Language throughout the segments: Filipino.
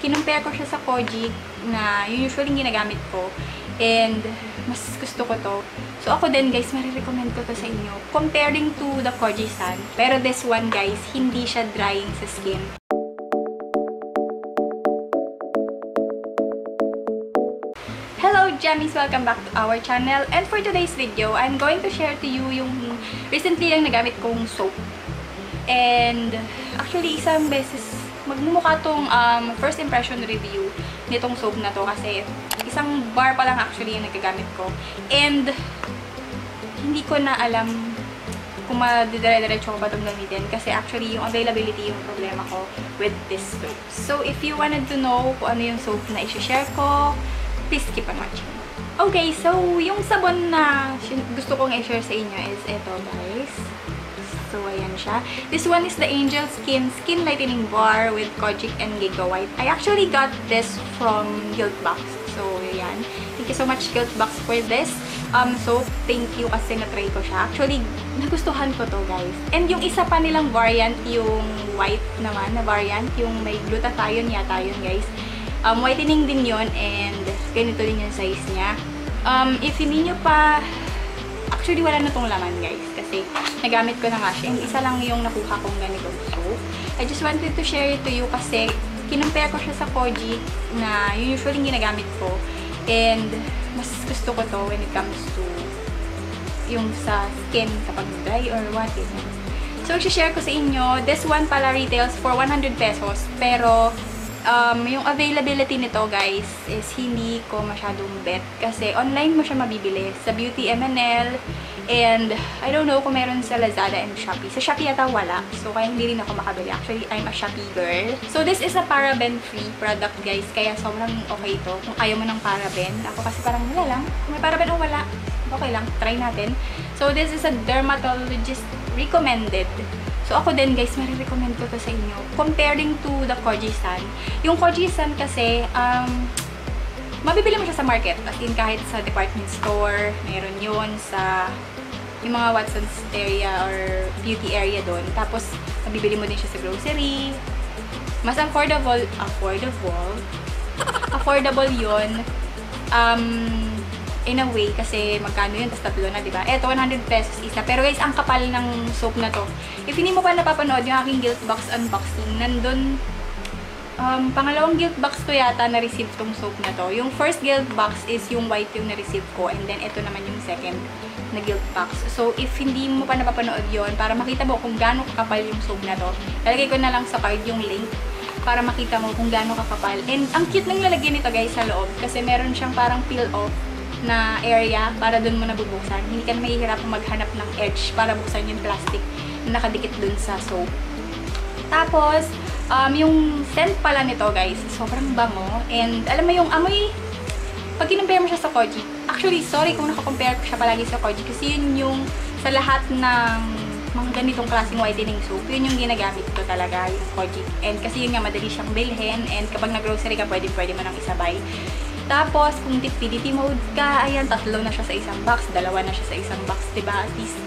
kinumpare ko siya sa Kojic na yung usually ginagamit ko. And mas gusto ko to. So ako din guys, marirecommend ko to sa inyo. Comparing to the Kojisan. Pero this one guys, hindi siya drying sa skin. Hello Jammies! Welcome back to our channel. And for today's video, I'm going to share to you yung recently lang nagamit kong soap. And actually, isang beses magmumukha tong um, first impression review nitong soap na to kasi isang bar pa lang actually yung nagagamit ko. And hindi ko na alam kung madidire-diretso ko ba itong gamitin kasi actually yung availability yung problema ko with this soap. So if you wanted to know kung ano yung soap na isi-share ko, please keep on watching. Okay, so yung sabon na gusto kong i-share sa inyo is ito guys. So, ayan siya. This one is the Angel Skin Skin Lightening Bar with Kojic and Giga White. I actually got this from Guildbox. So, ayan. Thank you so much, Guildbox, for this. Um, so, thank you kasi na-try ko siya. Actually, nagustuhan ko to, guys. And yung isa pa nilang variant, yung white naman na variant, yung may glutathione yata yun, guys. Um, whitening din yon and ganito din yung size niya. Um, if hindi nyo pa Actually, wala na tong laman, guys. Kasi, nagamit ko na nga siya. Isa lang yung nakuha kong ganitong soap. I just wanted to share it to you kasi kinumpare ko siya sa Koji na usually ginagamit ko. And, mas gusto ko to when it comes to yung sa skin kapag dry or what. Yun. So, share ko sa inyo. This one pala retails for 100 pesos. Pero, um, yung availability nito guys is hindi ko masyadong bet kasi online mo siya mabibili sa Beauty MNL and I don't know kung meron sa Lazada and Shopee. Sa Shopee yata wala. So kaya hindi rin ako makabili. Actually, I'm a Shopee girl. So this is a paraben-free product guys. Kaya sobrang okay ito. Kung ayaw mo ng paraben. Ako kasi parang wala lang. Kung may paraben o wala, okay lang. Try natin. So this is a dermatologist recommended So, ako din guys, marirecommend ko to sa inyo. Comparing to the Kojisan. Yung Kojisan kasi, um, mabibili mo siya sa market. As in, kahit sa department store, meron yun sa yung mga Watson's area or beauty area doon. Tapos, mabibili mo din siya sa grocery. Mas affordable, affordable, affordable yun. Um, in a way, kasi magkano yun, tapos tatlo na, diba? Eto, 100 pesos isa. Pero guys, ang kapal ng soap na to. If hindi mo pa napapanood yung aking guilt box unboxing, nandun, um, pangalawang guilt box ko yata na-receive tong soap na to. Yung first guilt box is yung white yung na-receive ko, and then ito naman yung second na guilt box. So, if hindi mo pa napapanood yon para makita mo kung gaano kakapal yung soap na to, lalagay ko na lang sa card yung link para makita mo kung gaano kakapal. And ang cute ng lalagyan nito guys sa loob kasi meron siyang parang peel off na area para dun mo nabubuksan. Hindi ka na mahihirap maghanap ng edge para buksan yung plastic na nakadikit dun sa soap. Tapos, um, yung scent pala nito guys, sobrang bango. And alam mo yung amoy, pag kinumpare mo siya sa Koji, actually, sorry kung nakakompare ko siya palagi sa Koji kasi yun yung sa lahat ng mga ganitong klaseng whitening soap, yun yung ginagamit ko talaga, yung Koji. And kasi yun nga, madali siyang bilhin. And kapag nag-grocery ka, pwede, pwede mo nang isabay. Tapos, kung tipidity mode ka, ayan, tatlo na siya sa isang box, dalawa na siya sa isang box, diba? At least,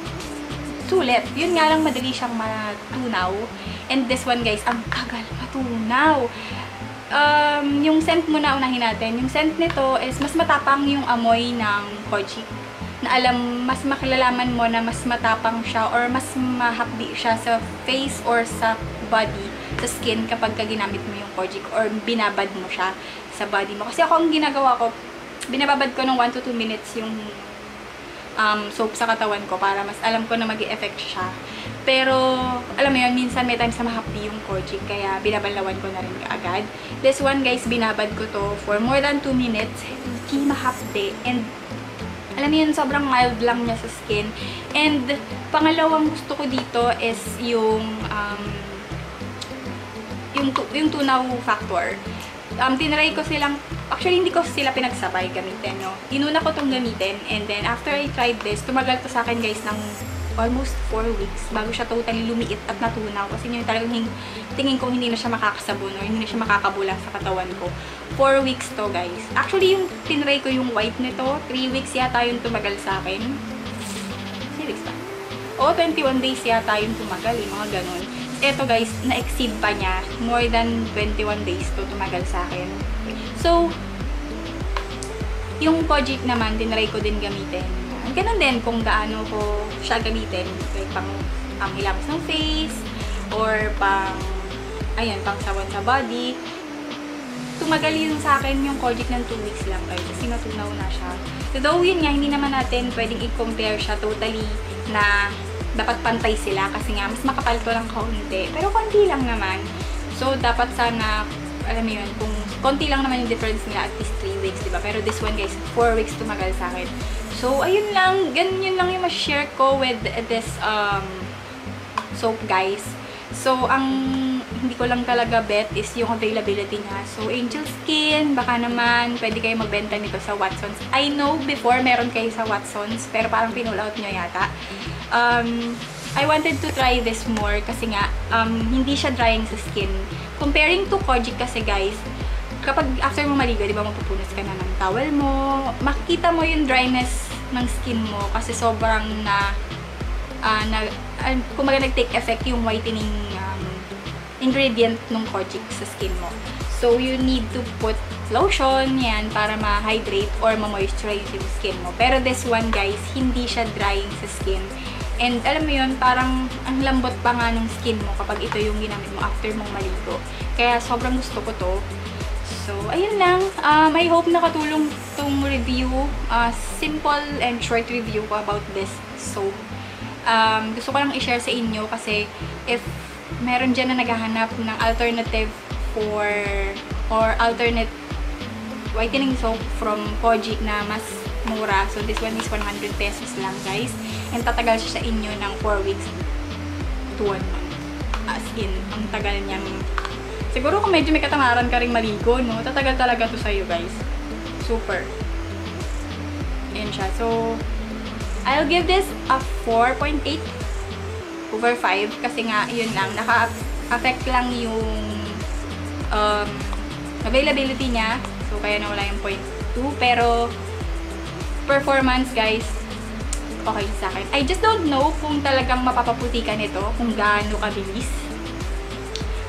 sulit. Yun nga lang, madali siyang matunaw. And this one, guys, ang tagal matunaw. Um, yung scent muna unahin natin. Yung scent nito is mas matapang yung amoy ng Kojic. Na alam, mas makilalaman mo na mas matapang siya or mas mahapdi siya sa face or sa body, sa skin kapag ka ginamit mo yung Kojic or binabad mo siya sa body mo. Kasi ako ang ginagawa ko, binababad ko ng 1 to 2 minutes yung um, soap sa katawan ko para mas alam ko na mag effect siya. Pero, alam mo yun, minsan may times na mahapdi yung Kojic, kaya binabalawan ko na rin kaagad. This one, guys, binabad ko to for more than 2 minutes. Hindi mahapdi. And, alam mo yun, sobrang mild lang niya sa skin. And, pangalawang gusto ko dito is yung, um, yung, yung tunaw factor um, tinry ko silang, actually hindi ko sila pinagsabay gamitin, no. Inuna ko tong gamitin, and then after I tried this, tumagal to sa akin guys ng almost 4 weeks bago siya totally lumiit at natunaw. Kasi yun talagang tingin ko hindi na siya makakasabon or hindi na siya makakabula sa katawan ko. 4 weeks to guys. Actually yung tinry ko yung white nito, 3 weeks yata yung tumagal sa akin. 3 weeks ba? O, 21 days yata yung tumagal eh, mga ganun eto guys, na-exceed pa niya. More than 21 days to tumagal sa akin. So, yung Kojic naman, tinry ko din gamitin. Ganun din kung gaano ko siya gamitin. Like, pang, pang hilamos ng face, or pang, ayun, pang sawan sa body. Tumagal yun sa akin yung Kojic ng 2 weeks lang guys. Kasi natunaw na siya. So, though yun nga, hindi naman natin pwedeng i-compare siya totally na dapat pantay sila kasi nga, mas makapal ko ng kaunti. Pero konti lang naman. So, dapat sana, alam mo yun, kung konti lang naman yung difference nila at least 3 weeks, diba? Pero this one, guys, 4 weeks tumagal sa akin. So, ayun lang. Ganyan lang yung ma-share ko with this um, soap, guys. So, ang hindi ko lang talaga bet is yung availability niya. So, Angel Skin, baka naman pwede kayo magbenta nito sa Watsons. I know before meron kayo sa Watsons, pero parang pinull out nyo yata. Um, I wanted to try this more kasi nga, um, hindi siya drying sa skin. Comparing to Kojic kasi guys, kapag after mo maligo, di ba mapupunas ka na ng towel mo, makikita mo yung dryness ng skin mo kasi sobrang na, uh, na uh, kumaga nag-take effect yung whitening um, ingredient ng Kojic sa skin mo. So, you need to put lotion, yan, para ma-hydrate or ma-moisturize yung skin mo. Pero this one, guys, hindi siya drying sa skin. And alam mo yun, parang ang lambot pa nga ng skin mo kapag ito yung ginamit mo after mong maligo. Kaya sobrang gusto ko to. So, ayun lang. Um, I hope nakatulong tong review. Uh, simple and short review ko about this soap. Um, gusto ko lang i-share sa inyo kasi if meron dyan na naghahanap ng alternative for or alternate whitening soap from Kojic na mas mura. So, this one is 100 pesos lang, guys. And tatagal siya sa inyo ng 4 weeks to 1 month. As in, ang tagal niyang... Siguro kung medyo may katamaran ka rin maligo, no? Tatagal talaga to sa'yo, guys. Super. Yan siya. So, I'll give this a 4.8 over 5 kasi nga, yun lang, naka-affect lang yung um, availability niya. So, kaya nawala yung 0.2. Pero, performance, guys, okay sa akin. I just don't know kung talagang mapapaputi ka nito, kung gaano kabilis.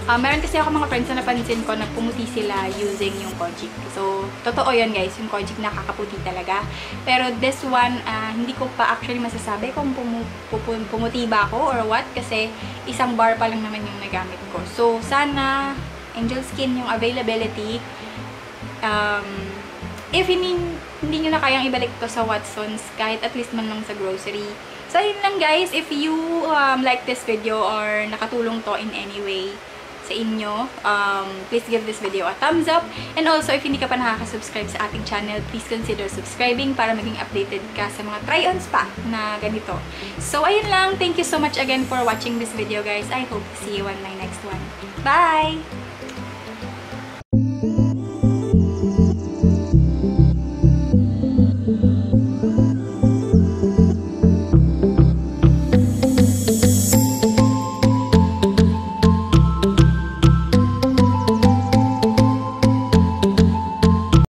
Uh, meron kasi ako mga friends na napansin ko na pumuti sila using yung Kojic. So, totoo yun guys, yung Kojic nakakaputi talaga. Pero this one, uh, hindi ko pa actually masasabi kung pumu pum pumuti ba ako or what kasi isang bar pa lang naman yung nagamit ko. So, sana Angel Skin yung availability. Um, if hindi, hindi nyo na kayang ibalik to sa Watsons, kahit at least man lang sa grocery. So, yun lang guys. If you um, like this video or nakatulong to in any way, sa inyo. Um, please give this video a thumbs up. And also, if hindi ka pa nakaka-subscribe sa ating channel, please consider subscribing para maging updated ka sa mga try-ons pa na ganito. So, ayun lang. Thank you so much again for watching this video, guys. I hope to see you on my next one. Bye!